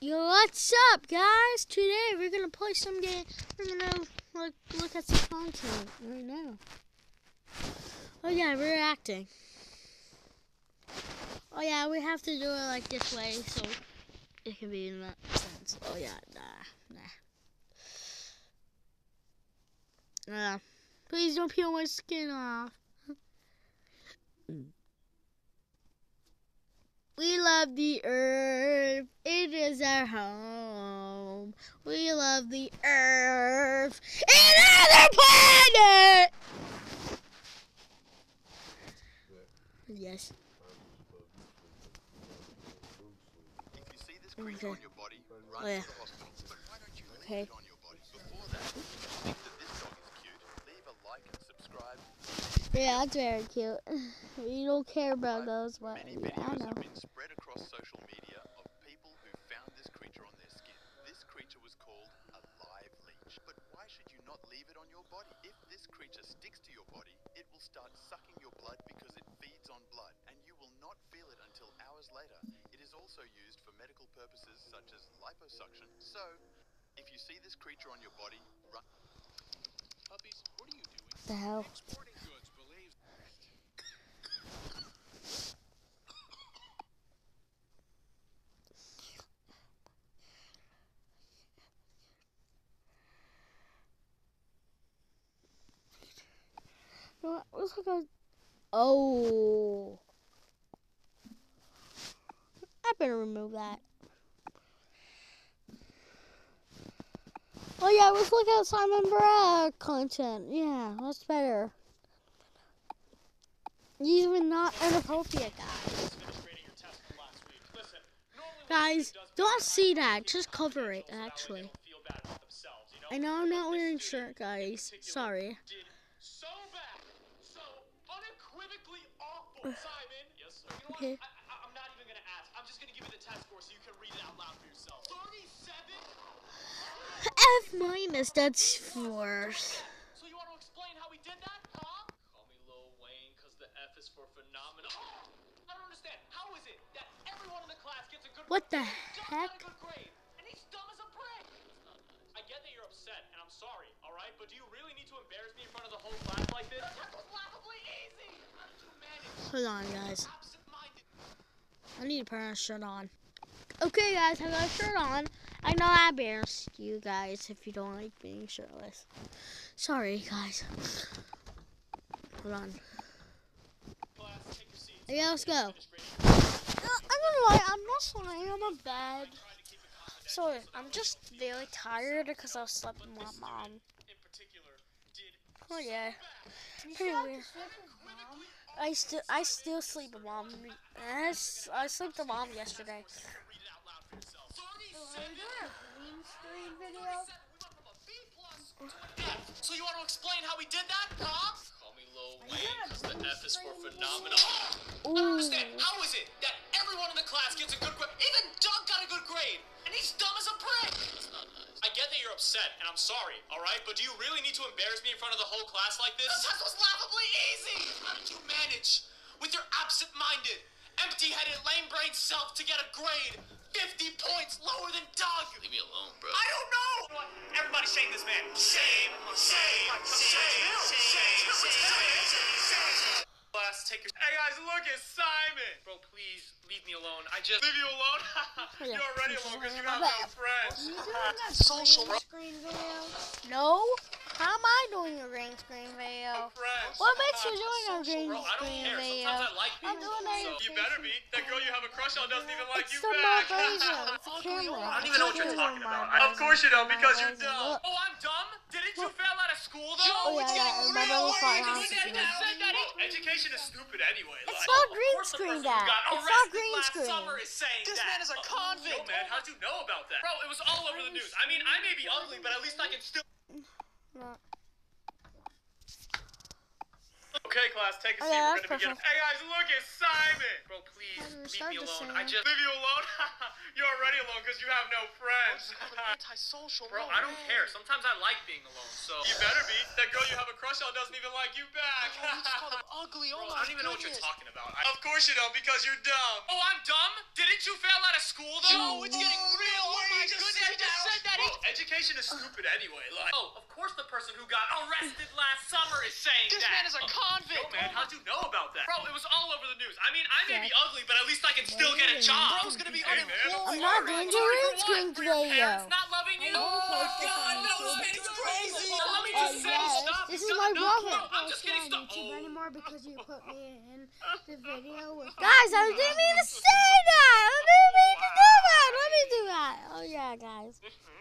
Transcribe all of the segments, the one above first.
Yo, what's up, guys? Today we're gonna play some game. We're gonna look look at some content right now. Oh yeah, we're acting. Oh yeah, we have to do it like this way so it can be in that sense. Oh yeah, nah, nah. Please don't peel my skin off. We love the earth. It is our home. We love the earth. Another planet! Yes. If you see this creature Okay. on your body, run Oh, yeah. to the hospital. But why don't you leave Okay. it on your body? Before that, if you think that this dog is cute, leave a like and subscribe. Yeah, that's very cute. We don't care about those, but yeah, I know. have been spread across social media of people who found this creature on their skin. This creature was called a live leech. But why should you not leave it on your body? If this creature sticks to your body, it will start sucking your blood because it feeds on blood, and you will not feel it until hours later. It is also used for medical purposes such as liposuction. So, if you see this creature on your body, run. Puppies, what are you doing? The hell? You know what? Let's look. Oh. I better remove that. Oh yeah, let's look at Simon Brea content. Yeah, that's better. These were not inappropriate, guys. Guys, don't see that. Just cover it, actually. I know I'm not wearing shirt, guys. Sorry. Did so bad, so unequivocally awful. Simon. Yes, sir. You know Okay. what? I, I'm not even gonna ask. I'm just gonna give you the test score so you can read it out loud for yourself. Thirty-seven. F minus, that's worse. So you want to explain how we did that, huh? Call me Lil Wayne, cause the F is for phenomenal. I don't understand. How is it that everyone in the class gets a good What the heck? got a good grade, and he's dumb as a brick. I get that you're upset, and I'm sorry, all right? But do you really need to embarrass me in front of the whole class like this? That was laughably easy. How did you manage? Hold on, guys. I need to put a shirt on. Okay, guys, I got a shirt on. I know I embarrassed you guys if you don't like being shirtless. Sorry, guys. Hold on. Class, take your seats. Yeah, let's go. Administrating I'm gonna lie, I'm not sweating. I'm in bed. trying to keep it confidential. Sorry, I'm just very tired because I was sleeping with my mom. In particular, Oh yeah, pretty weird. I still I still sleep with mom. I slept with mom yesterday. Read it out loud for yourself. 37. So you want to explain how we did that, huh? Call me Lil Wayne, 'cause the F is for phenomenal. Oh, I don't Ooh. understand. How is it that everyone in the class gets a good grade? Even Doug got a good grade, and he's dumb as a brick. I get that you're upset, and I'm sorry, all right? But do you really need to embarrass me in front of the whole class like this? The test was laughably easy. How manage with your absent-minded, empty-headed, lame-brained self to get a grade 50 points lower than Doug? Leave me alone, bro. I don't know. Everybody shame this man. Shame, shame, shame, shame, shame. Class, take your. Hey guys, look at Simon. Bro, please leave me alone. I just leave you alone. You're already alone because you have no friends. Social screen video? No. How am I doing a green screen video? What makes you doing a green Bro, I don't screen care. video? Sometimes I like I'm doing a So you better be. That girl you have a crush on doesn't even like It's you the back. It's a camera. I don't even know what you're talking about. Of course you don't, because you're dumb. Oh, I'm dumb? Didn't you fail out of school, though? Oh, yeah, yeah, my brother thought I was Did stupid. Education is stupid anyway. It's like- not green screen person who that. It's not green screen. summer is saying This man is a uh, convict. Yo, man, how'd you know about that? Bro, it was all over the news. I mean, I may be ugly, but at least I can still. No. Okay, class, take a Oh, seat. yeah, We're gonna begin. Hey guys, look at Simon. Bro, please Simon, leave me alone. I just leave you alone. You're already alone because you have no friends. Antisocial. Bro, no I don't care. Sometimes I like being alone, so you better be. That girl you have a crush on doesn't even like you back. Oh, you just called him ugly. Oh Bro, my I don't even know what you're talking about. I- of course you don't, because you're dumb. Oh, I'm dumb? Didn't didn't you fail out of school though? No, it's getting real. Oh No my he just goodness, said he just said that. Bro, education is stupid anyway. Like, oh, of course the person who got arrested last summer is saying This that. man is a Oh, convict. Yo, man, how'd you know about that? Bro, it was all over the news. I mean, I may be ugly, but at least I can still get a job. Bro's gonna be Hey, man, unemployed. I'm not sorry. going to Sorry read for screen what? For your video. parents not loving stop. this You've is done my enough. brother. No, I'm just getting It's. YouTube Oh. anymore because you oh. put me in the video with. Guys, I didn't mean to say that. I didn't mean to do that. Let me do that. Oh yeah, guys.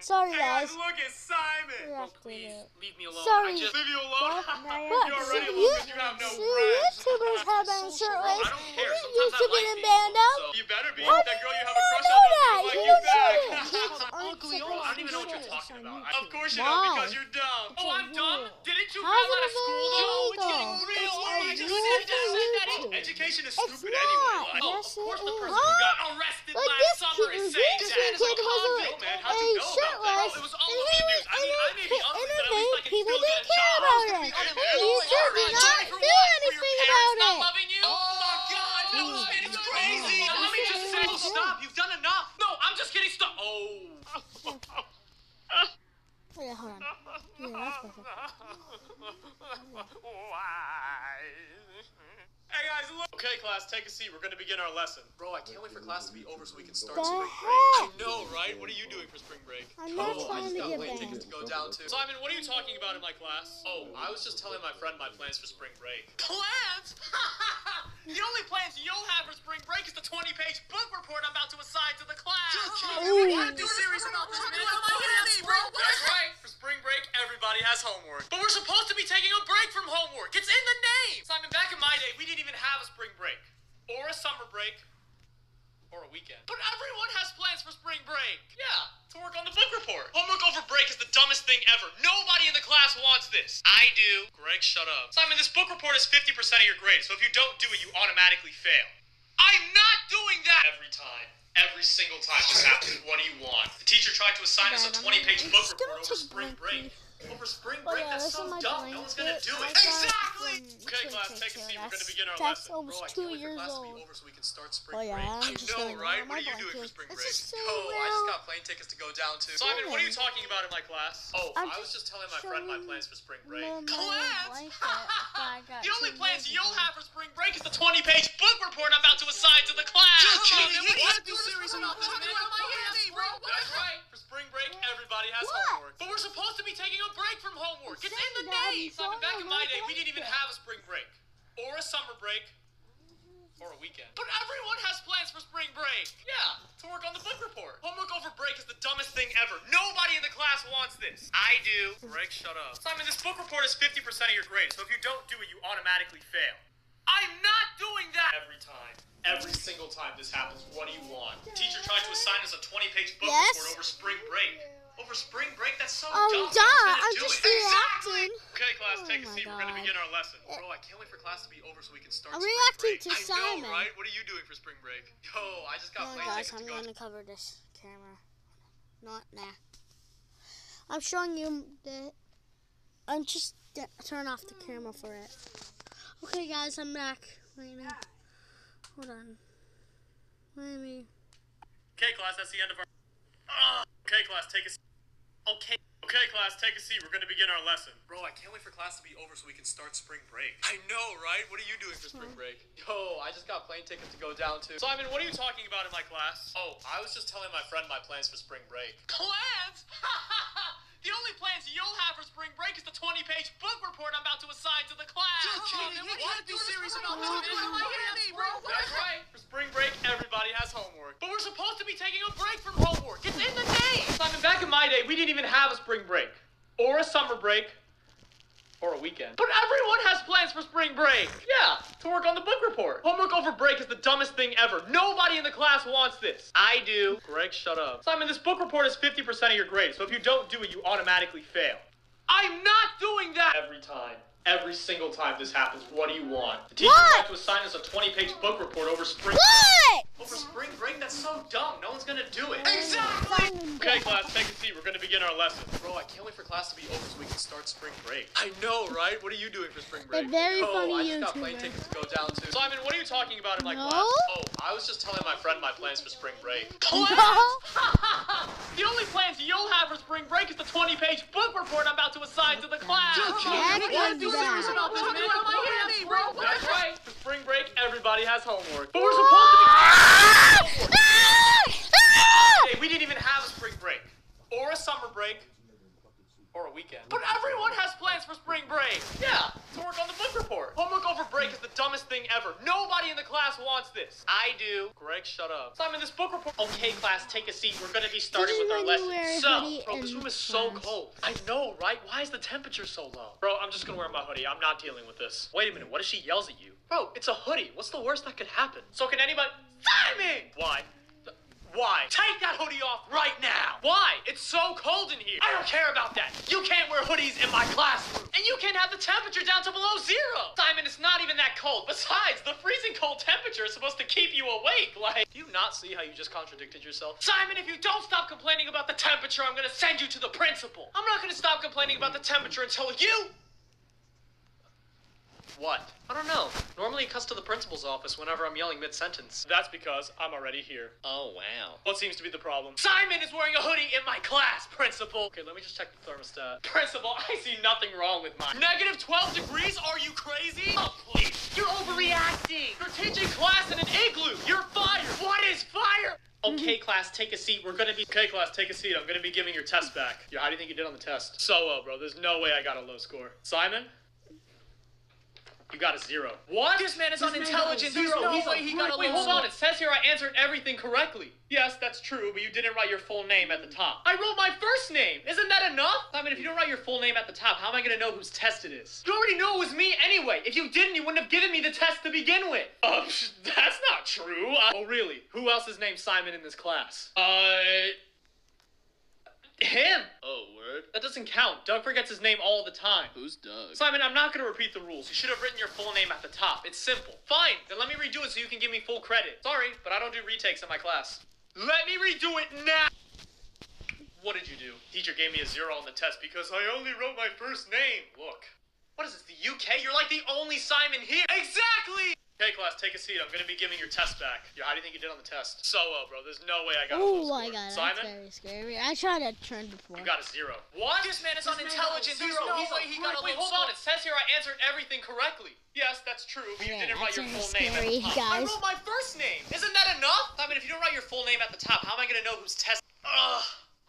Sorry, Hey, guys. guys, look, it's Simon. Yeah, Bro, did please it. leave me alone. Sorry. I just leave you alone. What? You're What? already So alone you- because you have no So friends. YouTubers have been I shirtless. don't care. You Sometimes used I to like get in people, band up. So you better be. How that did girl you you have a not crush know on that? doesn't You like you don't back. know that. Kids aren't Ugly. Oh, supposed I don't to even know what you're do talking this about. on Of course you Why? don't, because you're dumb. Oh, I'm dumb. you. Didn't you How's fail out of school though? It's getting real. It's Oh a my video goodness. Education is stupid anyway. Like, oh, Yes, of course the is. person who got arrested But last summer is saying that. was Yo, a, man, a how'd you know about that? Bro, oh, it was all over the news. I mean, I may be he- ugly, but at least I can still get didn't a job. about Bro's it. gonna be unemployed. YouTube did not do what? For your anything about it. Oh my God, man is crazy. Oh, Let me just say, stop. You've done enough. No, I'm just getting stuck. Oh. Oh, yeah, hold on. Yeah, that's perfect. Hey guys, look. Okay, class, take a seat. We're gonna begin our lesson. Bro, I can't wait for class to be over so we can start The spring break. I know, right? What are you doing for spring break? I'm not Oh, trying to get banned. tickets to go down to. Simon, what are you talking about in my class? Oh, I was just telling my friend my plans for spring break. Plans? the only plans you'll have for spring break is the 20-page book report I'm about to assign to the class. Ooh. You want to be serious about this, man? That's right. For spring break, everybody has homework. But we're supposed to be taking a break from homework. It's in the name. Simon, back in my day, we didn't even have a spring break, or a summer break, or a weekend. But everyone has plans for spring break. Yeah, to work on the book report. Homework over break is the dumbest thing ever. Nobody in the class wants this. I do. Greg, shut up. Simon, this book report is 50% of your grade, so if you don't do it, you automatically fail. I'm not doing that every time. Every single time this happens, what do you want? The teacher tried to assign us a 20 page book report over spring break. Blanket. Over spring Oh, break? yeah, That's this so is my dumb. No one's gonna blanket. do it. Exactly. Okay, class, Twin take a Picture. seat. We're gonna That's- begin our that's lesson. almost Bro, I two can't wait for years class to be old. over so we can start spring Oh, yeah, break. I'm I just know, right? What are you my doing for spring break? is so oh, I just got plane tickets to go down to. Simon, what are you talking about in my class? Oh, I'm I was just telling my friend my plans for spring break. my Plans? blanket that I got the only plans you'll have for spring break is the 20 page book report I'm about to assign to the class. Come on, man, you what can't are do this serious about this, man? Come on, bro. That's right. For spring break, everybody has What? homework. But we're supposed to be taking a break from homework. It's the Saying that name. before Simon, back in my my day, we didn't even have a spring break, or a summer break, or a weekend. But everyone has plans for spring break. Yeah, to work on the book report. Homework over break is the dumbest thing ever. Nobody in the class wants this. I do. Greg, shut up. Simon, this book report is 50% of your grade, so if you don't do it, you automatically fail. I'm not doing that every time. Every single time this happens, what do you want? The teacher tried to assign us a 20-page book Yes? report over spring break. Over spring break? That's so Oh, dumb. No one's duh, I'm do just it. Exactly. reacting. Okay, class, Oh take a my seat. We're gonna begin our lesson. Bro, I can't wait for class to be over so we can start I'm spring reacting break. to I Simon. know, right? What are you doing for spring break? Yo, I just got Come on, plane guys, tickets I'm to go. gonna cover this camera. Not nah. I'm showing you the. I'm just d- turn off the camera for it. Okay, guys, I'm back right now. Hold on. Let me. Okay, class, that's the end of our. Ah, okay, class, take a seat. Okay. Okay, class, take a seat. We're gonna begin our lesson. Bro, I can't wait for class to be over so we can start spring break. I know, right? What are you doing for spring hmm. break? Yo, I just got plane tickets to go down to. Simon, what are you talking about in my class? Oh, I was just telling my friend my plans for spring break. Plans? the only plans you'll have for spring break is the 20-page book report I'm about to assign to the class. Come on, man, can't be serious about me. this, man. Come on, bro. That's right. For spring break, everybody has homework. But we're supposed to be taking a break from homework. It's in the name. Simon, back in my day, we didn't even have a spring break, or a summer break, or a weekend. But everyone has plans for spring break. Yeah, to work on the book report. Homework over break is the dumbest thing ever. Nobody in the class wants this. I do. Greg, shut up. Simon, this book report is 50% of your grade, so if you don't do it, you automatically fail. I'm not doing that every time. Every single time this happens, what do you want? The teacher What? to assign us a 20-page book report over spring What? over spring break. That's so dumb. No one's gonna do it. Exactly. Okay, class, take a seat. We're gonna begin begin our lesson. Bro, I can't wait for class to be over so we can start spring break. I know, right? What are you doing for spring The break? very oh, funny I just got plane YouTuber. tickets to go down to. Simon, what are you talking about in my No? class? Oh, I was just telling my friend my plans for spring break. the only plans you'll have for spring break is the 20-page book report I'm about to assign to the class. Heck You can't is be serious about this, man. Come on, get me, bro. That's right. For spring break, everybody has homework. But we're supposed to be. Hey, we didn't even have a spring break, or a summer break, or a weekend. But everyone has plans for spring break. Yeah, to work on the book report. Homework over break is the dumbest thing ever. Nobody in the class wants this. I do. Greg, shut up. Simon, this book report. Okay, class, take a seat. We're gonna be starting with our lesson. So, bro, this room is so class. cold. I know, right? Why is the temperature so low? Bro, I'm just gonna wear my hoodie. I'm not dealing with this. Wait a minute. What if she yells at you? Bro, it's a hoodie. What's the worst that could happen? So can anybody? Simon! Why? Why? Take that hoodie off right now! Why? It's so cold in here! I don't care about that! You can't wear hoodies in my classroom! And you can't have the temperature down to below zero! Simon, it's not even that cold. Besides, the freezing cold temperature is supposed to keep you awake. Like, do you not see how you just contradicted yourself? Simon, if you don't stop complaining about the temperature, I'm gonna send you to the principal. I'm not gonna stop complaining about the temperature until you what? I don't know. Normally it cuts to the principal's office whenever I'm yelling mid-sentence. That's because I'm already here. Oh, wow. What seems to be the problem? Simon is wearing a hoodie in my class, principal! Okay, let me just check the thermostat. Principal, I see nothing wrong with mine. Negative 12 degrees? Are you crazy? Oh, please. You're overreacting. You're teaching class in an igloo. You're fired. What is fire? Okay, class, take a seat. We're gonna be. Okay, class, take a seat. I'm gonna be giving your test back. Yeah, how do you think you did on the test? So well, bro. There's no way I got a low score. Simon? You got a zero. What? This man is unintelligent. There's no He's way he got a wait, hold on. It says here I answered everything correctly. Yes, that's true, but you didn't write your full name at the top. I wrote my first name. Isn't that enough? I mean, if you don't write your full name at the top, how am I gonna know whose test it is? You already know it was me anyway. If you didn't, you wouldn't have given me the test to begin with. Uh, that's not true. Uh, oh, really? Who else is named Simon in this class? Uh. Him! Oh, word? That doesn't count. Doug forgets his name all the time. Who's Doug? Simon, I'm not going to repeat the rules. You should have written your full name at the top. It's simple. Fine, then let me redo it so you can give me full credit. Sorry, but I don't do retakes in my class. Let me redo it now! What did you do? Teacher gave me a zero on the test because I only wrote my first name. Look. What is this, the UK? You're like the only Simon here. Exactly! Okay, class, take a seat. I'm going to be giving your test back. Yeah, how do you think you did on the test? So well, bro. There's no way I got a low Oh score. my god, that's very scary. I tried to turn before. You got a zero. What? This man is unintelligent. There's zero. no He's way a he got a great- Wait, hold on. It says here I answered everything correctly. Yes, that's true. But you didn't write your very full name at the top. I wrote my first name. Isn't that enough? I mean, if you don't write your full name at the top, how am I gonna know who's test? Ugh.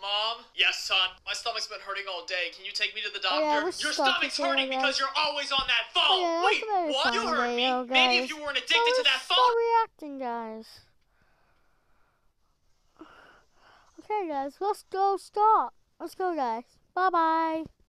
Mom? Yes, son. My stomach's been hurting all day. Can you take me to the Oh, yeah, doctor? your stomach's hurting guys. because you're always on that phone. Yeah, Wait, a very what? You fun heard video, me. Maybe if you weren't addicted to that phone. Stop reacting, guys. Okay, guys, let's go stop. Let's go, guys. Bye bye.